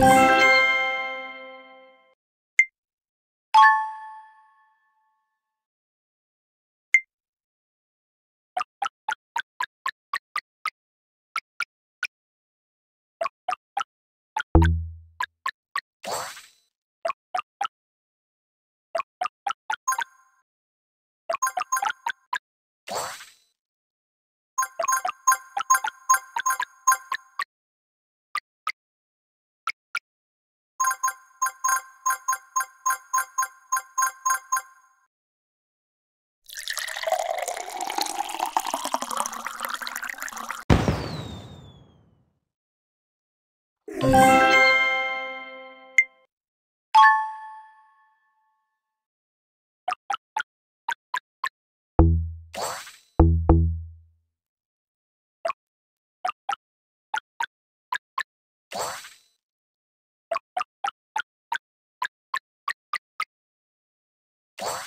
Bye. What?